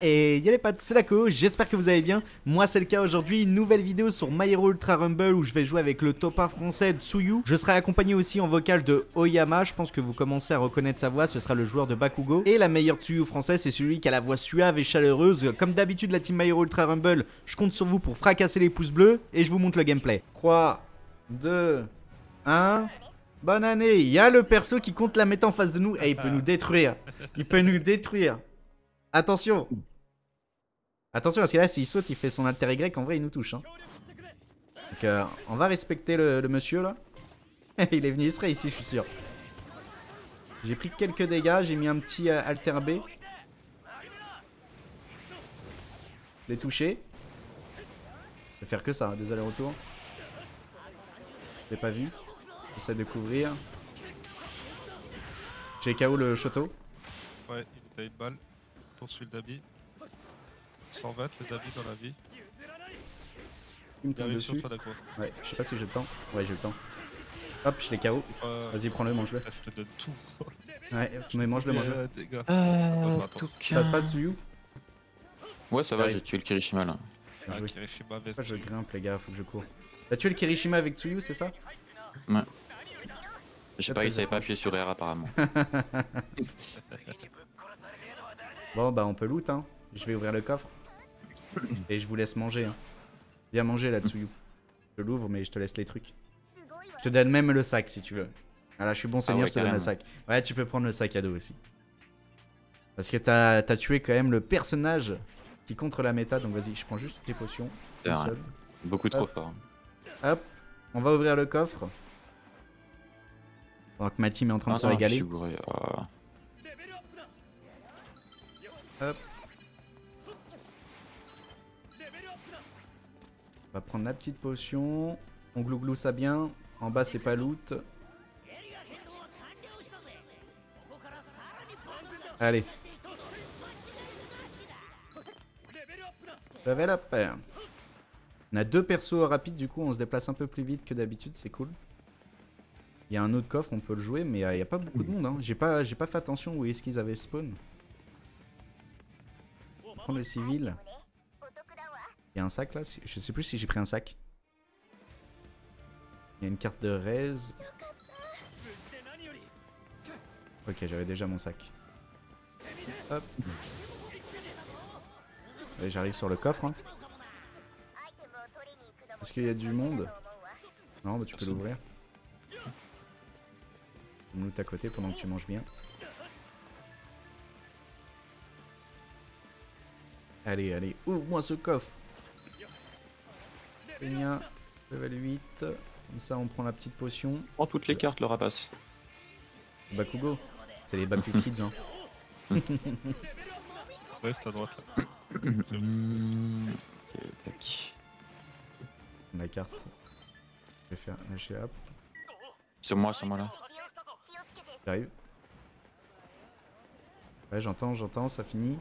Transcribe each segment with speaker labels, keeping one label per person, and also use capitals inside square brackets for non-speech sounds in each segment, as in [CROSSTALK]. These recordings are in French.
Speaker 1: Et y'a les potes, c'est Laco, j'espère que vous allez bien. Moi c'est le cas aujourd'hui, nouvelle vidéo sur My Hero Ultra Rumble où je vais jouer avec le top 1 français Tsuyu. Je serai accompagné aussi en vocal de Oyama, je pense que vous commencez à reconnaître sa voix, ce sera le joueur de Bakugo. Et la meilleure Tsuyu française, c'est celui qui a la voix suave et chaleureuse. Comme d'habitude la team My Hero Ultra Rumble, je compte sur vous pour fracasser les pouces bleus et je vous montre le gameplay. 3, 2, 1... Bonne année, il y a le perso qui compte la mettre en face de nous et il peut nous détruire. Il peut nous détruire. Attention Attention parce que là s'il saute il fait son alter Y en vrai il nous touche hein. Donc euh, on va respecter le, monsieur là. [LAUGHS] Il est venu exprès ici je suis sûr. J'ai pris quelques dégâts, j'ai mis un petit euh, alter B. Je l'ai touché Je vais faire que ça, hein, des allers-retours. Je l'ai pas vu. J'essaie de couvrir. J'ai KO le Shoto
Speaker 2: Ouais il a une balle. Poursuit le Dabi. 120 le Dabi dans la vie.
Speaker 1: Il me tombe dessus. Ouais, je sais pas si j'ai le temps. Ouais, j'ai le temps. Hop, je l'ai KO. Euh, Vas-y, prends-le, mange-le.
Speaker 2: Je te donne tout.
Speaker 1: ouais, mais mange-le, mange-le.
Speaker 3: Euh, euh
Speaker 1: ça se passe, You?
Speaker 3: Ouais, ça va, j'ai tué le Kirishima là.
Speaker 2: Ah, Kirishima,
Speaker 1: je grimpe, les gars, faut que je cours. T'as tué le Kirishima avec Tsuyu, c'est ça?
Speaker 3: Ouais. Je sais pas, il savait pas appuyer sur R apparemment. [LAUGHS] [LAUGHS]
Speaker 1: Bon, bah on peut loot, hein. Je vais ouvrir le coffre. Et je vous laisse manger, hein. Viens manger là, Tsuyu. Je l'ouvre, mais je te laisse les trucs. Je te donne même le sac si tu veux. Voilà, je suis bon seigneur, ah je te donne le sac. Ouais, tu peux prendre le sac à dos aussi. Parce que t'as as tué quand même le personnage qui contre la méta, donc vas-y, je prends juste tes potions.
Speaker 3: Beaucoup trop fort.
Speaker 1: Hop, on va ouvrir le coffre. Que ma team est en train de ah se régaler. Hop. On va prendre la petite potion. On glouglou ça bien. En bas, c'est pas loot. Allez. Level up. On a deux persos rapides, du coup, on se déplace un peu plus vite que d'habitude, c'est cool. Il y a un autre coffre, on peut le jouer, mais euh, il n'y a pas beaucoup de monde. Hein. J'ai pas, fait attention où est-ce qu'ils avaient spawn le civil. Y a un sac là Je sais plus si j'ai pris un sac. Il y a une carte de raise. Ok, j'avais déjà mon sac. Hop. J'arrive sur le coffre. Hein. Est-ce qu'il y a du monde? Non, bah tu peux l'ouvrir. Nous à côté pendant que tu manges bien. Allez, allez, ouvre-moi ce coffre. Bien, level 8. Comme ça, on prend la petite potion.
Speaker 3: Prends toutes les cartes, le rapace.
Speaker 1: Bakugo. C'est les Baku Kids, hein. [LAUGHS]
Speaker 2: Reste à droite là. [COUGHS]
Speaker 1: La carte. Je vais faire lâcher hop.
Speaker 3: C'est moi, c'est moi là.
Speaker 1: J'arrive. Ouais, j'entends, j'entends, ça finit.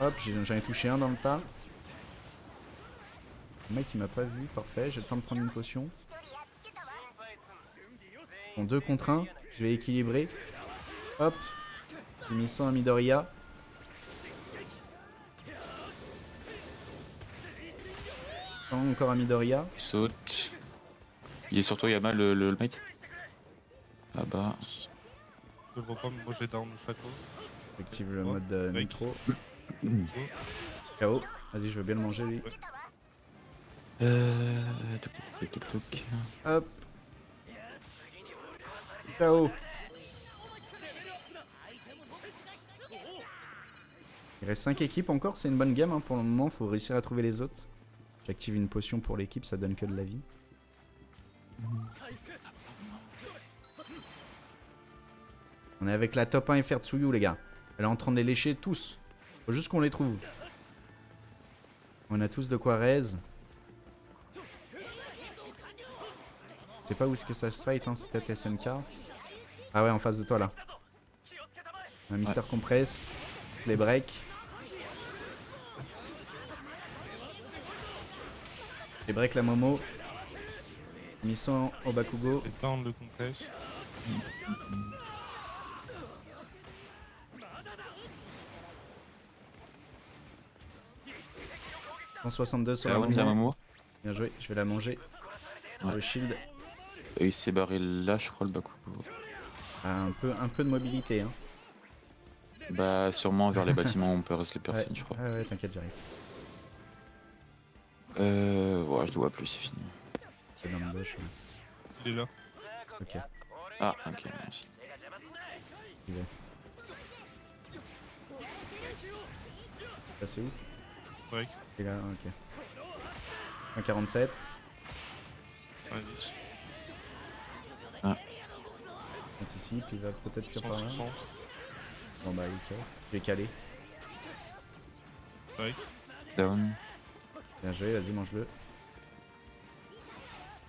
Speaker 1: Hop, j'en ai, touché un dans le tas. Le mec il m'a pas vu, parfait, j'ai le temps de prendre une potion. Bon, 2 contre 1, je vais équilibrer. Hop, j'ai mis 100 à Midoriya. Encore à Midoriya.
Speaker 3: Il saute. Il est sur toi Yama le, le, le mate Ah bah.
Speaker 2: Je vois pas me manger dans mon château.
Speaker 1: Active le mode euh, nitro. KO. Vas-y, je veux bien le manger lui.
Speaker 3: Euh.
Speaker 1: Hop. KO. Il reste 5 équipes encore, c'est une bonne game hein, pour le moment, faut réussir à trouver les autres. J'active une potion pour l'équipe, ça donne que de la vie. On est avec la top 1 FR Tsuyu les gars. Elle est en train de les lécher tous. Faut juste qu'on les trouve. On a tous de quoi raise. Je sais pas où est-ce que ça se fight, hein, c'est peut-être SNK. Ah ouais, en face de toi là. Un Mister Compress. Les break. Les break la Momo. Mission au Bakugo.
Speaker 2: Et le compresse.
Speaker 1: 162 sur la. Momo. Bien joué, je vais la manger.
Speaker 3: Ouais.
Speaker 1: Le shield.
Speaker 3: Et il s'est barré là, je crois, le Baku.
Speaker 1: Ah, un, peu, un peu de mobilité. Hein.
Speaker 3: Bah, sûrement vers les bâtiments où on peut rester les [LAUGHS]
Speaker 1: Ouais.
Speaker 3: personnes, je crois.
Speaker 1: Ouais, ouais, t'inquiète, j'arrive.
Speaker 3: Euh. Ouais, je le vois plus, c'est fini.
Speaker 1: C'est dans bush. ouais.
Speaker 2: Il est là.
Speaker 1: Ok,
Speaker 3: Ah, ok, merci.
Speaker 1: Ça, c'est où?
Speaker 2: Break.
Speaker 1: Il est là, ok. 147.
Speaker 2: Ouais, 10.
Speaker 1: Anticipe, il va peut-être faire par là.
Speaker 2: 160.
Speaker 1: Bon bah, ok. Je vais caler.
Speaker 2: Break.
Speaker 3: Down.
Speaker 1: Bien joué, vas-y, mange-le.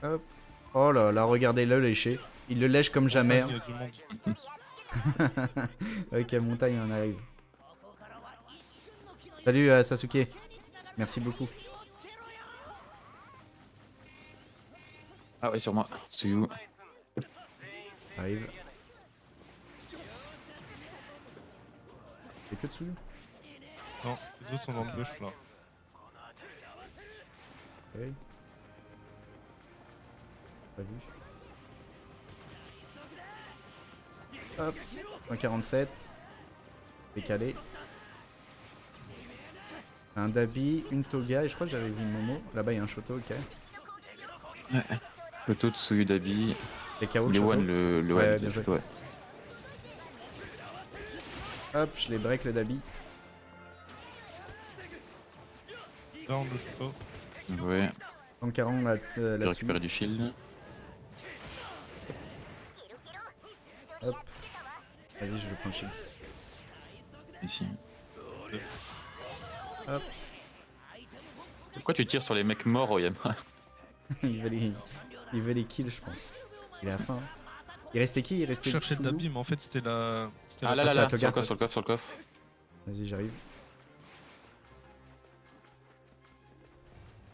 Speaker 1: Hop. Oh là là, regardez-le lécher. Il le lèche comme jamais.
Speaker 2: Il y
Speaker 1: hein.
Speaker 2: a du monde. [LAUGHS]
Speaker 1: ok, montagne, on arrive. Salut euh, Sasuke. Merci beaucoup.
Speaker 3: Ah ouais, sur moi. Suyu.
Speaker 1: Arrive. C'est que Tsuyu
Speaker 2: Non, les autres sont dans le bush là.
Speaker 1: Ok. Pas vu. Hop. 147. Décalé. Un Dabi, une Toga et je crois que j'avais vu une Momo. Là-bas il y a un Shoto, ok.
Speaker 3: Photo de Suyu Dabi.
Speaker 1: Et KO le
Speaker 3: Les
Speaker 1: Shoto.
Speaker 3: one, le, le
Speaker 1: Ouais,
Speaker 3: one,
Speaker 1: bien
Speaker 3: le
Speaker 1: joué.
Speaker 3: ouais.
Speaker 1: Hop, je les break le Dabi.
Speaker 2: Down le Shoto.
Speaker 3: Ouais,
Speaker 1: 140 là, euh,
Speaker 3: j'ai récupéré du shield.
Speaker 1: Hop. Vas-y, je vais prendre le shield.
Speaker 3: Ici.
Speaker 1: Hop.
Speaker 3: Pourquoi tu tires sur les mecs morts, Oyama? [LAUGHS]
Speaker 1: Il, veut les... il veut les kills, je pense. Il est à la fin. hein. Il restait qui? Il
Speaker 2: Je
Speaker 1: restait Tsuyu
Speaker 2: Dabi, mais en fait c'était la. C'était
Speaker 3: Ah
Speaker 2: la
Speaker 3: là là là, sur le coffre, sur le coffre, sur le coffre.
Speaker 1: Vas-y, j'arrive.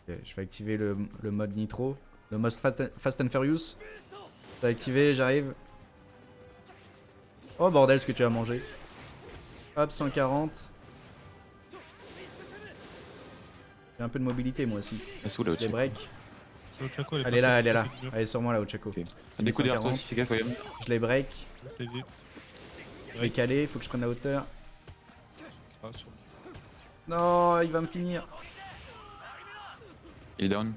Speaker 1: Ok, je vais activer le, le mode nitro. Le mode Fast and Furious. C'est activé, j'arrive. Oh bordel, ce que tu as mangé. Hop, 140. J'ai un peu de mobilité moi aussi.
Speaker 3: Elle est où là
Speaker 1: Les breaks.
Speaker 2: Le Chaco, elle est
Speaker 1: Elle est là, elle est là. Elle est sur moi là, au Chaco.
Speaker 3: Ok. Des coups derrière toi
Speaker 1: 140.
Speaker 3: aussi, fais gaffe, Oyama.
Speaker 1: Je les break.
Speaker 2: Je
Speaker 1: vais caler, faut que je prenne la hauteur.
Speaker 2: Ah, sur-
Speaker 1: Non, il va me finir.
Speaker 3: Il est down.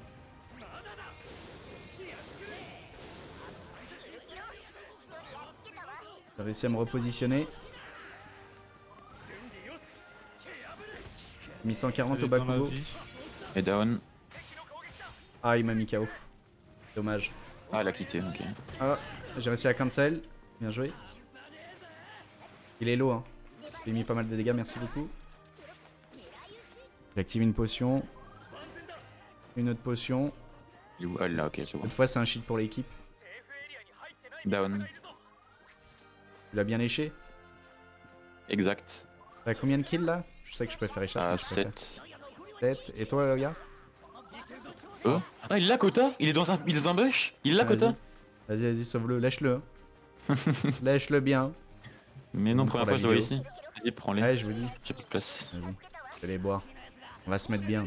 Speaker 1: J'ai réussi à me repositionner. Mis 140
Speaker 2: Elle
Speaker 1: au Bakugo.
Speaker 3: Et down.
Speaker 1: Ah, il m'a mis KO. Dommage.
Speaker 3: Ah, elle a quitté, ok.
Speaker 1: Ah, j'ai réussi à cancel. Bien joué. Il est low, hein. J'ai mis pas mal de dégâts, merci beaucoup. J'active une potion. Une autre potion.
Speaker 3: Il est où Ah, là, ok, c'est bon.
Speaker 1: Cette fois, c'est un shield pour l'équipe.
Speaker 3: Down.
Speaker 1: Tu l'as bien léché.
Speaker 3: Exact.
Speaker 1: T'as combien de kills là? Je sais que je préfère échapper. Je préfère.
Speaker 3: 7.
Speaker 1: 7. Et toi, gars
Speaker 3: Oh Ah, il là, Kota Il est dans un, il est dans un bush Il
Speaker 1: Vas-y.
Speaker 3: Kota
Speaker 1: Vas-y, vas-y, sauve-le. Lèche-le. [LAUGHS] Lèche-le bien.
Speaker 3: Mais non, première
Speaker 1: la
Speaker 3: fois, je le vois ici. Vas-y, prends-les.
Speaker 1: Ouais, je vous dis.
Speaker 3: J'ai plus de place.
Speaker 1: Vas-y. Je vais les boire. On va se mettre bien.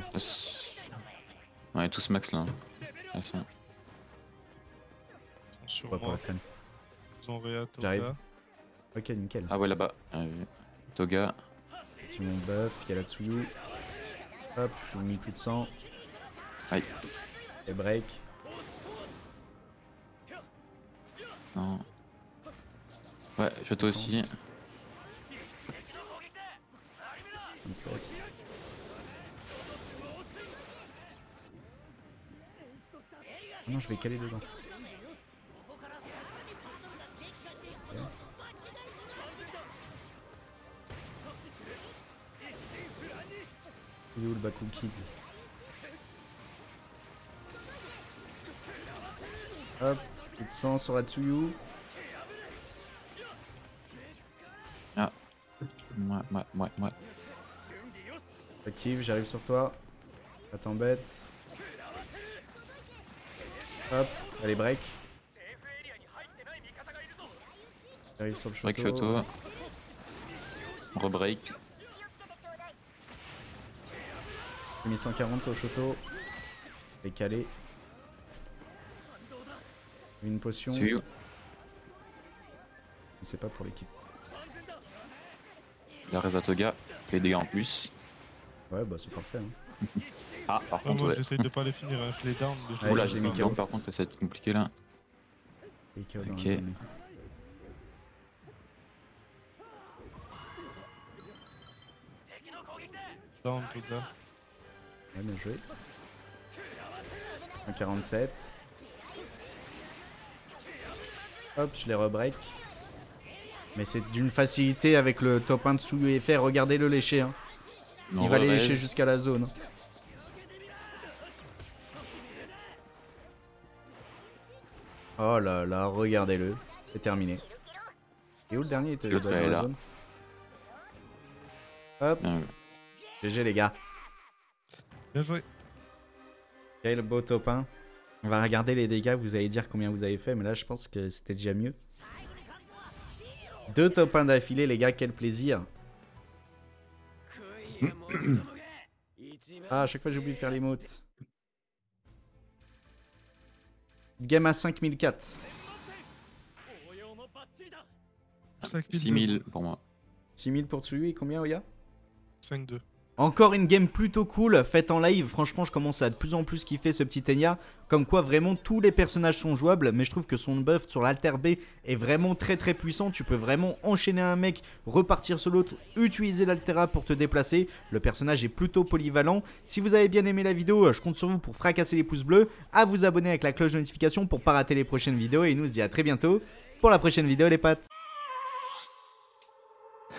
Speaker 3: On est tous max là.
Speaker 2: Ils sont sur
Speaker 1: Pas pour
Speaker 2: moi.
Speaker 1: la fun.
Speaker 2: Ils ont Réa, Toga.
Speaker 1: J'arrive. Ok, nickel.
Speaker 3: Ah ouais, là-bas. Euh, Toga.
Speaker 1: Petit mon buff, il y a la Tsuyu. Hop, je lui ai mis plus de 100.
Speaker 3: Aïe.
Speaker 1: Et break.
Speaker 3: Non. Ouais, je toi aussi.
Speaker 1: 27. Ah non, je vais caler dedans. Il est où le Baku Kids Hop, plus de 100 sur la Tsuyu.
Speaker 3: Ouais, ouais, ouais, ouais.
Speaker 1: Active, j'arrive sur toi. Pas t'embête. Hop, allez break. J'arrive sur le
Speaker 3: Break
Speaker 1: château.
Speaker 3: Shoto. Rebreak.
Speaker 1: J'ai mis 140 au Shoto. Et calé. Une potion. Mais c'est pas pour l'équipe.
Speaker 3: La Rezatoga, c'est des dégâts en plus.
Speaker 1: Ouais, bah c'est parfait. Hein. [LAUGHS]
Speaker 3: Ah, par
Speaker 2: Ah,
Speaker 3: contre,
Speaker 2: moi
Speaker 3: ouais.
Speaker 2: j'essaye de pas les finir, hein. je les down. mais je
Speaker 1: Ouais,
Speaker 2: les
Speaker 3: Oula,
Speaker 1: là, j'ai mis KO.
Speaker 3: par contre, ça va être compliqué là.
Speaker 1: Et KO dans
Speaker 3: Ok.
Speaker 2: Down, Toga.
Speaker 1: Ouais, bien joué. 147. Hop, je les rebreak. Mais c'est d'une facilité avec le top 1 dessous FR. Regardez le lécher. Hein. Il va les lécher jusqu'à la zone. Oh là là, regardez-le. C'est terminé. Et où le dernier était la
Speaker 3: là.
Speaker 1: zone? Hop, GG les gars.
Speaker 2: Bien joué.
Speaker 1: Quel beau top 1. On va regarder les dégâts, vous allez dire combien vous avez fait, mais là je pense que c'était déjà mieux. Deux top 1 d'affilée les gars, quel plaisir. ah, à chaque fois j'ai oublié de faire les motes. Game à 5004.
Speaker 3: 6000 pour moi.
Speaker 1: 6000 pour Tsuyu et combien Oya?
Speaker 2: 5-2.
Speaker 1: Encore une game plutôt cool, faite en live. Franchement, je commence à de plus en plus kiffer ce petit Enya. Comme quoi, vraiment, tous les personnages sont jouables. Mais je trouve que son buff sur l'Alter B est vraiment très très puissant. Tu peux vraiment enchaîner un mec, repartir sur l'autre, utiliser l'Altera pour te déplacer. Le personnage est plutôt polyvalent. Si vous avez bien aimé la vidéo, je compte sur vous pour fracasser les pouces bleus, à vous abonner avec la cloche de notification pour pas rater les prochaines vidéos. Et nous, on se dit à très bientôt pour la prochaine vidéo, les pattes.